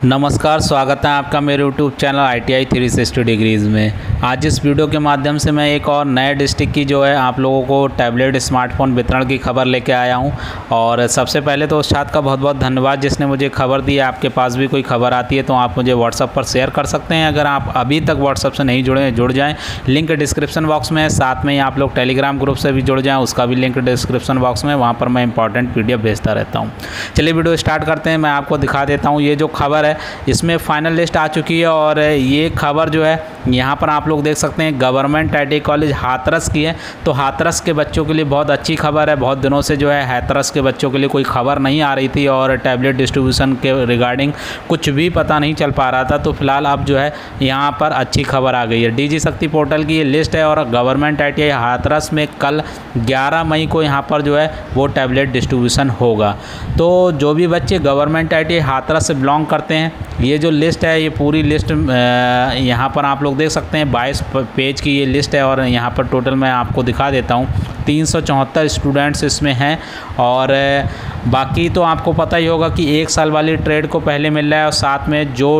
नमस्कार, स्वागत है आपका मेरे YouTube channel I T I three sixty degrees में। आज इस वीडियो के माध्यम से मैं एक और नए डिस्ट्रिक्ट की जो है, आप लोगों को टैबलेट, स्मार्टफ़ोन वितरण की खबर लेके आया हूँ। और सबसे पहले तो उस छात्र का बहुत बहुत धन्यवाद, जिसने मुझे खबर दी आपके पास भी कोई खबर आती है तो आप मुझे व्हाट्सअप पर शेयर कर सकते हैं। अगर आप अभी तक व्हाट्सअप से नहीं जुड़े, जुड़ जाएँ लिंक डिस्क्रिप्शन बॉक्स में है, साथ में ही आप लोग टेलीग्राम ग्रुप से भी जुड़ जाएँ, उसका भी लिंक डिस्क्रिप्शन बॉक्स में वहाँ पर मैं इंपॉर्टेंट पी भेजता रहता हूँ। चलिए वीडियो स्टार्ट करते हैं, मैं आपको दिखा देता हूँ, ये जो खबर है इसमें फाइनल लिस्ट आ चुकी है और ये खबर जो है, यहाँ पर आप लोग देख सकते हैं गवर्नमेंट आई कॉलेज हाथरस की है। तो हाथरस के बच्चों के लिए बहुत अच्छी खबर है। बहुत दिनों से जो है, हाथरस के बच्चों के लिए कोई खबर नहीं आ रही थी और टैबलेट डिस्ट्रीब्यूशन के रिगार्डिंग कुछ भी पता नहीं चल पा रहा था। तो फ़िलहाल अब जो है, यहाँ पर अच्छी खबर आ गई है। डीजी शक्ति पोर्टल की ये लिस्ट है और गवर्नमेंट आई हाथरस में कल ग्यारह मई को यहाँ पर जो है, वो टैबलेट डिस्ट्रीब्यूशन होगा। तो जो भी बच्चे गवर्नमेंट आई हाथरस से बिलोंग करते हैं ये जो लिस्ट है, ये पूरी लिस्ट यहाँ पर आप लोग देख सकते हैं। बाईस पेज की ये लिस्ट है और यहाँ पर टोटल मैं आपको दिखा देता हूँ। तीन सौ चौहत्तर स्टूडेंट्स इसमें हैं और बाकी तो आपको पता ही होगा कि एक साल वाली ट्रेड को पहले मिल रहा है और साथ में जो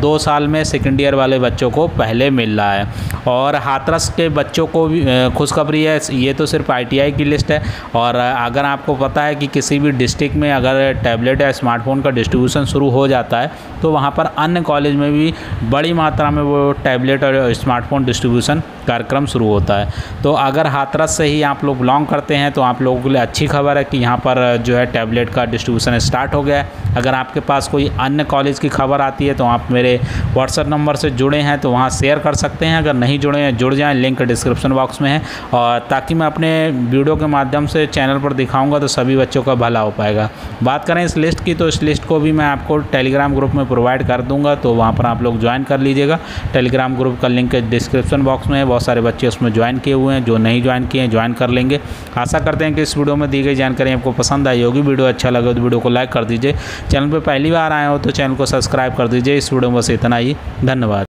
दो साल में सेकेंड ईयर वाले बच्चों को पहले मिल रहा है। और हाथरस के बच्चों को भी खुशखबरी है, ये तो सिर्फ़ आईटीआई की लिस्ट है। और अगर आपको पता है कि किसी भी डिस्ट्रिक्ट में अगर टैबलेट या स्मार्टफ़ोन का डिस्ट्रीब्यूशन शुरू हो जाता है तो वहाँ पर अन्य कॉलेज में भी बड़ी मात्रा में वो टैबलेट और स्मार्टफ़ोन डिस्ट्रीब्यूशन कार्यक्रम शुरू होता है। तो अगर हाथरस से ही आप लोग बिलोंग करते हैं तो आप लोगों के लिए अच्छी खबर है कि यहाँ पर जो है टैबलेट का डिस्ट्रीब्यूशन स्टार्ट हो गया है। अगर आपके पास कोई अन्य कॉलेज की खबर आती है तो आप मेरे व्हाट्सएप नंबर से जुड़े हैं तो वहाँ शेयर कर सकते हैं। अगर नहीं जुड़े हैं, जुड़ जाएँ लिंक डिस्क्रिप्शन बॉक्स में है। और ताकि मैं अपने वीडियो के माध्यम से चैनल पर दिखाऊँगा तो सभी बच्चों का भला हो पाएगा। बात करें इस लिस्ट की तो इस लिस्ट को भी मैं आपको टेलीग्राम ग्रुप में प्रोवाइड कर दूँगा तो वहाँ पर आप लोग ज्वाइन कर लीजिएगा। टेलीग्राम ग्रुप का लिंक डिस्क्रिप्शन बॉक्स में है। बहुत सारे बच्चे उसमें ज्वाइन किए हुए हैं, जो नहीं ज्वाइन किए हैं ज्वाइन कर लेंगे। आशा करते हैं कि इस वीडियो में दी गई जानकारी आपको पसंद आई होगी। वीडियो अच्छा लगे तो वीडियो को लाइक कर दीजिए। चैनल पर पहली बार आए हो तो चैनल को सब्सक्राइब कर दीजिए। इस वीडियो में बस इतना ही। धन्यवाद।